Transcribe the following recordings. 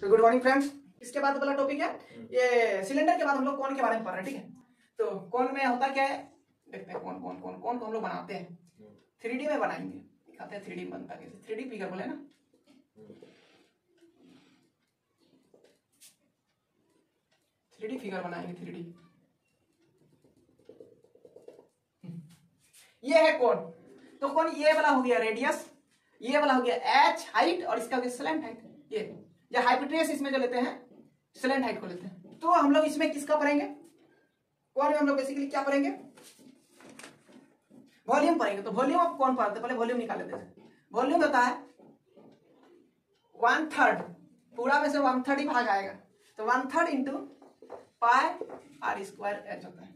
तो good morning friends इसके बाद वाला टॉपिक है, ये सिलेंडर के बाद हम लोग कौन के बारे में पढ़ रहे हैं, ठीक है? तो कौन में होता क्या है? देखते हैं कौन कौन कौन कौन को हम लोग बनाते हैं। थ्री में बनाएँगे। दिखाते हैं थ्री बनता कैसे। थ्री फिगर बोले ना। थ्री फिगर बनाएँगे थ्री ये है कौन? तो कौन ये वाला हो गया रेडियस ये वाला हो गया एच हाइट और इसका हो गया स्लेंट हाइट ये। या हाइपोटेनस इसमें जो लेते हैं स्लेंट हाइट को लेते हैं। तो हम लोग इसमें किसका पढ़ेंगे? में हम लोग बेसिकली क्या पढ़ेंगे? वॉल्यूम पढ़ेंगे। तो वॉल्यूम ऑफ़ कौन पढ़ते? पहले वॉल्यूम निकाल लेते हैं। वॉल्यूम होता है वन थर्ड पूरा में से वन थर्ड ही भाग आएगा। तो one third into pi R square H होता है।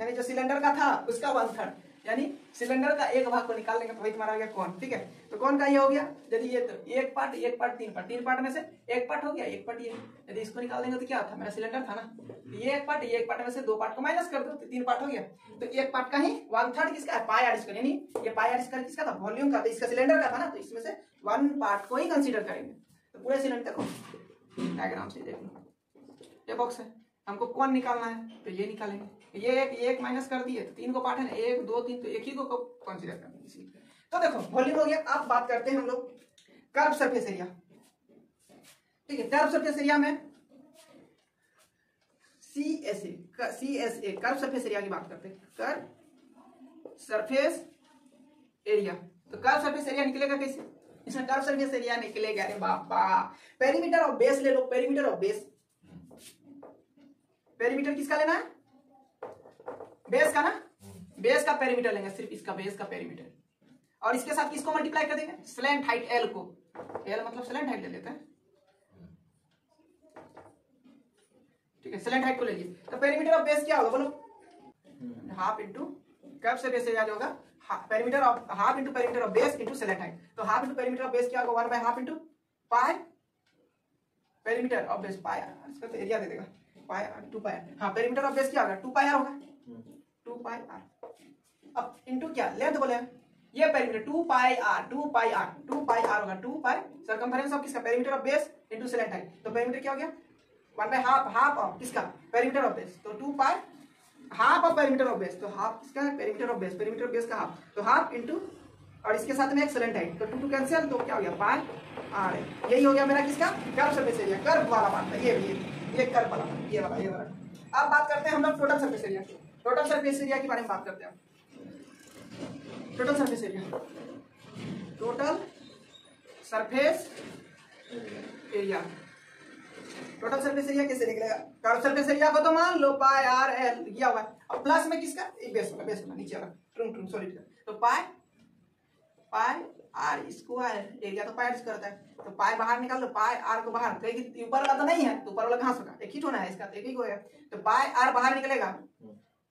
यानी जो सिलेंडर का था, उसका वन थर्ड यानी सिलेंडर का एक भाग को निकाल लेंगे तो वही तुम्हारा हो गया कौन? ठीक है? तो कौन का ये हो गया? यदि ये तो एक पार्ट एक पार्ट, तीन पार्ट तीन पार्ट में से एक पार्ट हो गया, एक पार्ट ये। यदि इसको निकाल देंगे तो क्या था? मेरा सिलेंडर था ना। तो ये एक पार्ट, ये एक पार्ट में से दो पार्ट को माइनस कर दो तो तीन पार्ट हो गया। तो एक पार्ट का ही वन थर्ड किसका है? पाई आर स्क्वायर यानी ये पाई आर स्क्वायर किसका था? वॉल्यूम का। तो इसका सिलेंडर का था ना तो इसमें से वन पार्ट को ही कंसिडर करेंगे। तो पूरे सिलेंडर को। डायग्राम से देख ये बॉक्स है। हमको कौन निकालना है? तो ये निकालेंगे। ये एक ये एक माइनस कर दिए तो तीन को पार्ट है ना, एक, दो, तीन तो एक ही को कंसीडर करना इसलिए तो देखो वॉल्यूम हो गया। अब बात करते हैं हम लोग कर्व सरफेस एरिया ठीक है कर्व सरफेस एरिया में C S A C S A curve surface area की बात करते हैं। कर्व सरफेस एरिया तो कर्व सरफेस एरिया निकलेगा कैसे? इसमें कर्व सरफेस एरिया निकलेगा। अरे बाबा पेरीमीटर ऑफ़ बेस ले लो। पेरीमीटर ऑफ़ बेस पेरीमीटर किसका लेना है? बेस का ना? बेस का पेरीमीटर लेंगे, सिर्फ़ इसका बेस का पेरीमीटर और इसके साथ किसको मल्टीप्लाई कर देंगे? स्लेंट हाइट एल को। एल मतलब स्लेंट हाइट ले लेते हैं। ठीक है स्लेंट हाइट को ले लीजिए। तो पेरीमीटर ऑफ़ बेस क्या होगा बोलो? हाफ़ इंटू कब से बेस एरिया होगा? Perimeter of half into perimeter of base into slant height तो half into perimeter of base क्या होगा? One by half into pi perimeter of base pi इसका तो एरिया दे देगा। पाई टू पाई हाँ बेस क्या टू पाई आर होगा। Two pi R. अब इंटू क्या? लेंथ बोले ये perimeter two pi R two pi R two pi R होगा। टू पाई सरकमफेरेंस ऑफ़ किसका? Perimeter of base into slant height तो पेरीमीटर क्या हो गया? One by half half of किसका? पेरीमीटर ऑफ़ बेस तो two pi half of perimeter of base तो half किसका है? Perimeter of base perimeter of base का हाफ़ तो हाफ़ इंटू और इसके साथ में एक सेलेंट हाइट तो टू टू कैंसिल तो क्या हो गया? पाई आर यही हो गया मेरा किसका? कर्व सरफेस एरिया कर्व वाला पार्ट है ये ये ये कर्व वाला ये वाला ये वाला। अब बात करते हैं हम लोग total surface area total surface area के बारे में बात करते हैं total surface area total surface area total surface area कैसे निकलेगा? कर्व सरफेस एरिया को तो मान लो पाई आर एल दिया हुआ है। प्लस में किसका? बेस वाला बेस वाला, नीचे वाला। ट्रुम ट्रुम का तो pi pi R square area तो पाई स्क्वायर होता है। तो पाई बाहर निकाल लो पाई आर को बाहर। कहीं ऊपर वाला तो नहीं है तो ऊपर वाला कहाँ से एक ही होना है, इसका तो एक ही को है। तो पाई आर बाहर निकलेगा।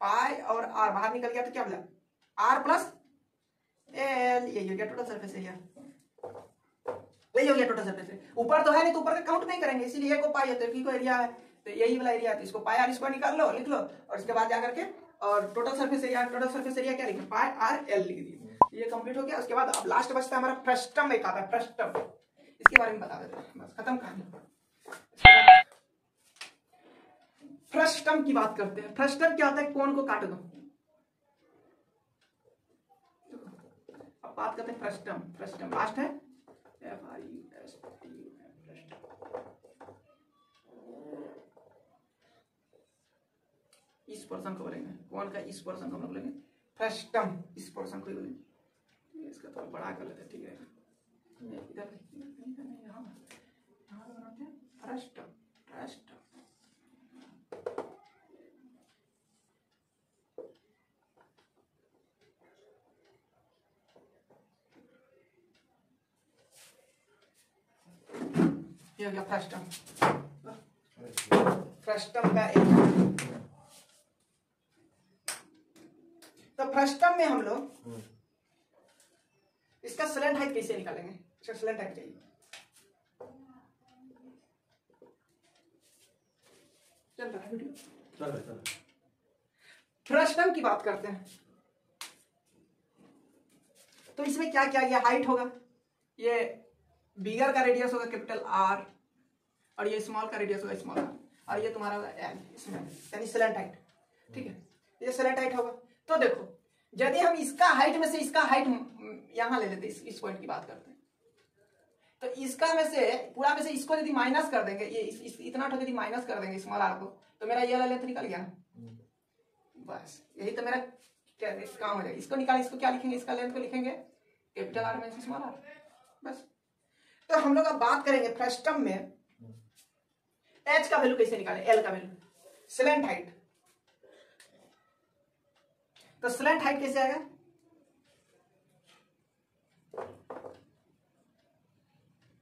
पाई और आर बाहर निकल गया तो क्या बोला? आर प्लस एल, यही हो गया टोटल सरफेस एरिया यही हो गया टोटल सरफेस एरिया ऊपर तो है नहीं तो ऊपर का काउंट नहीं करेंगे, इसीलिए को पाई है तो को एरिया है। तो यही वाला एरिया तो इसको पाई आर इसको निकाल लो, लिख लो, और इसके बाद जाकर के और total surface area total surface area क्या लिखे पाई आर एल लिख दिए ये कंप्लीट हो गया। उसके बाद अब लास्ट बचता है हमारा फ्रस्टम एक आता है फ्रस्टम इसके बारे में बता देते हैं। बस खत्म कहानी फ्रस्टम की बात करते हैं। फ्रस्टम क्या होता है? कौन को काट दो अब बात करते हैं फ्रस्टम फ्रस्टम लास्ट है। F R U S T इस पर्सन को बोलेंगे। कौन का इस पर्सन को हम लोग बोलेंगे? फ्रस्टम इस पर्सन को ही बोलेंगे। इसका थोड़ा बड़ा कर लेते ठीक है? इधर ये हो गया फ्रस्टम फ्रस्टम का एक। तो फ्रस्टम में हम लोग इसका स्लेंट हाइट कैसे निकालेंगे? इसका स्लेंट हाइट चाहिए चल रहा है वीडियो फ्रस्टम की बात करते हैं। तो इसमें क्या क्या ये हाइट होगा? ये बिगर का रेडियस होगा कैपिटल आर और ये स्मॉल का रेडियस होगा स्मॉल और ये तुम्हारा होगा एल इसमें। यानी सेलेंट हाइट ठीक है? ये सेलेंट हाइट होगा। तो देखो यदि हम इसका हाइट में से इसका हाइट यहाँ ले लेते इस, इस पॉइंट की बात करते हैं। तो इसका में से पूरा में से इसको यदि माइनस कर देंगे ये इस, इस, इतना यदि माइनस कर देंगे स्मॉल आर को तो मेरा ये लेंथ निकल गया। बस यही तो मेरा क्या काम हो जाएगा। इसको निकाल इसको क्या लिखेंगे? इसका लेंथ को लिखेंगे? कैपिटल आर में स्मॉल आर बस। तो हम लोग अब बात करेंगे फ़र्स्ट में एच का वैल्यू कैसे निकाले? एल का वैल्यू स्लेंट हाइट तो स्लेंट हाइट कैसे आएगा?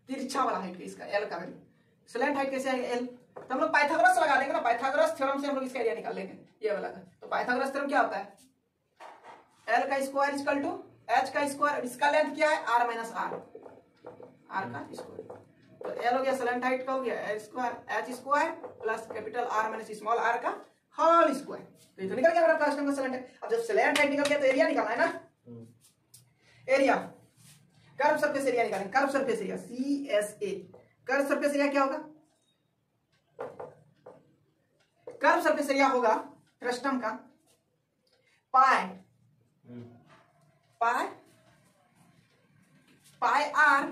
तिरछा वाला हाइट इसका एल का वैल्यू स्लेंट हाइट कैसे आएगा? एल तो हम लोग पाइथागोरस लगा लेंगे ना पाइथागोरस थ्योरम से हम लोग इसका एरिया निकाल लेंगे, ये वाला का। तो पाइथागोरस थ्योरम क्या होता है? एल का स्क्वायर इक्वल टू एच का स्क्वायर इसका लेंथ क्या है? आर माइनस आर आर का स्क्वायर तो एल हो गया स्लेंट हाइट का हो गया H square H square plus capital R minus small R का होल स्क्वायर तो ये तो निकल गया हमारा फ़र्स्ट नंबर स्लेंट हाइट अब जब स्लेंट हाइट निकल गया तो एरिया निकालना है ना एरिया कर्व सरफेस एरिया निकालेंगे curve surface area C S A curve surface area क्या होगा? कर्व सरफेस एरिया होगा फ्रस्टम का। पाई पाई पाई आर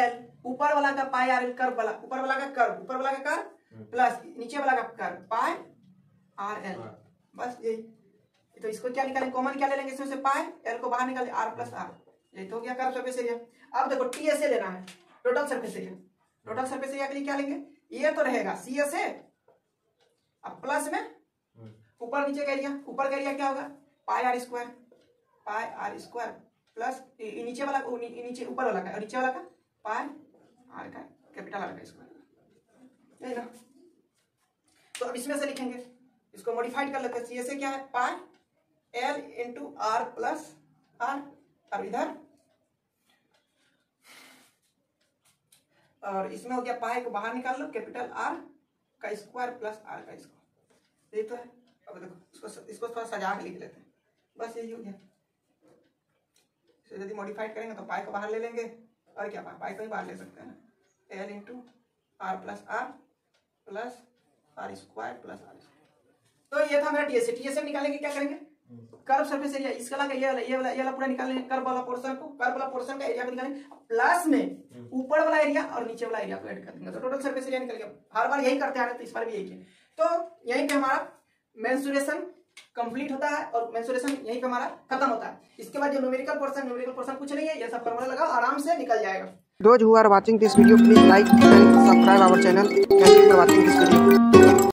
एल ऊपर वाला का पाई आर एल कर्व वाला। ऊपर वाला का कर्व ऊपर वाला का कर्व प्लस नीचे वाला का कर्व पाई आर एल बस यही। तो इसको क्या निकालेंगे कॉमन क्या ले लेंगे? इसमें से पाई एल को बाहर निकाले आर प्लस आर ये तो हो गया कर्व सरफेस एरिया अब देखो टी एस ए लेना है। Total surface area total surface area के लिए क्या लेंगे? ये तो रहेगा सी एस ए अब प्लस में ऊपर नीचे का एरिया ऊपर का एरिया क्या होगा? Pi R square pi R square plus नीचे वाला नीचे ऊपर वाला का और नीचे वाला का? पाई आर का कैपिटल आर का स्क्वायर यही ना। तो अब इसमें से लिखेंगे। इसको मॉडिफाइड कर लेते हैं। क्या है? Pi L into R plus R और इधर। और इसमें हो गया पाई को बाहर निकाल लो कैपिटल आर का स्क्वायर प्लस आर का स्क्वायर ये तो है। अब देखो, इसको इसको थोड़ा सजा के लिख लेते हैं। बस यही हो गया। यदि मॉडिफाइड करेंगे तो पाई को बाहर ले लेंगे। और क्या पाई को ही बाहर ले सकते हैं L into R plus R plus R square plus R तो ये था मेरा टीएसए टीएसए निकालेंगे क्या करेंगे? कर्व सरफेस एरिया इसका लगा ये वाला ये वाला ये वाला पूरा निकालेंगे कर्व वाला पोर्शन को कर्व वाला पोर्शन का एरिया को निकालेंगे प्लस में ऊपर वाला एरिया और नीचे वाला एरिया को ऐड कर देंगे। तो टोटल सरफेस एरिया निकल गया। हर बार यही करते हैं तो इस बार भी यही किया। तो यहीं पे हमारा मेंसुरेशन कंप्लीट होता है और मेंसुरेशन यहीं पे हमारा खत्म होता है। इसके बाद जो न्यूमेरिकल पोर्शन न्यूमेरिकल पोर्शन कुछ नहीं है ये सब फॉर्मूला लगा आराम से निकल जाएगा। Those who are watching this video, please like and subscribe our channel. Thank you for watching this video.